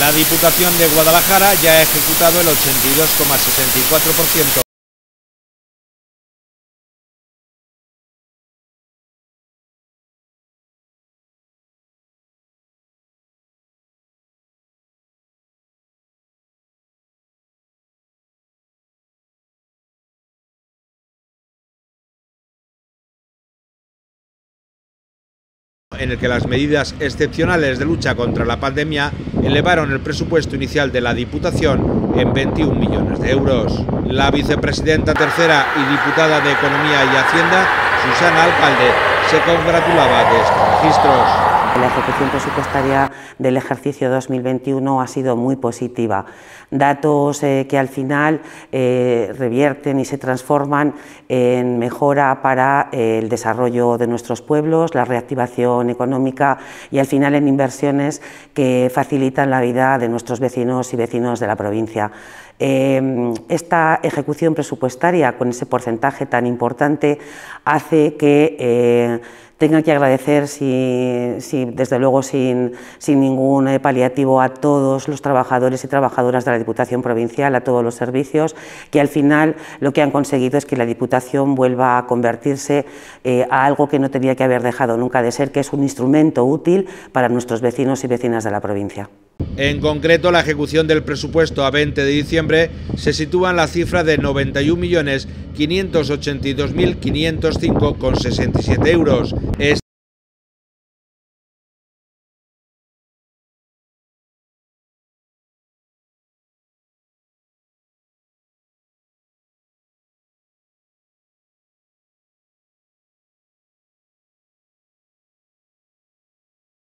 La Diputación de Guadalajara ya ha ejecutado el 82,64% en el que las medidas excepcionales de lucha contra la pandemia elevaron el presupuesto inicial de la Diputación en 21 millones de euros. La vicepresidenta tercera y diputada de Economía y Hacienda, Susana Alcalde, se congratulaba de estos registros. La ejecución presupuestaria del ejercicio 2021 ha sido muy positiva. Datos eh, que al final eh, revierten y se transforman en mejora para eh, el desarrollo de nuestros pueblos, la reactivación económica y al final en inversiones que facilitan la vida de nuestros vecinos y vecinos de la provincia. esta ejecución presupuestaria con ese porcentaje tan importante hace que tenga que agradecer, si, desde luego sin, sin ningún eh, paliativo, a todos los trabajadores y trabajadoras de la Diputación Provincial, a todos los servicios, que al final lo que han conseguido es que la Diputación vuelva a convertirse eh, a algo que no tenía que haber dejado nunca de ser, que es un instrumento útil para nuestros vecinos y vecinas de la provincia. En concreto, la ejecución del presupuesto a 20 de diciembre se sitúa en la cifra de 91.582.505,67 euros.